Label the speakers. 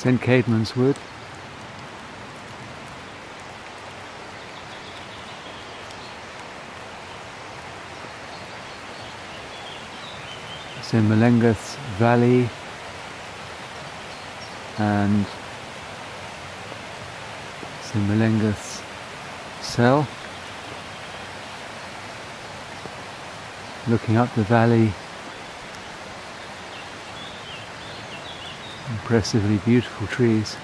Speaker 1: St Caedmon's Wood. It's in Valley and it's in Cell. Looking up the valley Impressively beautiful trees.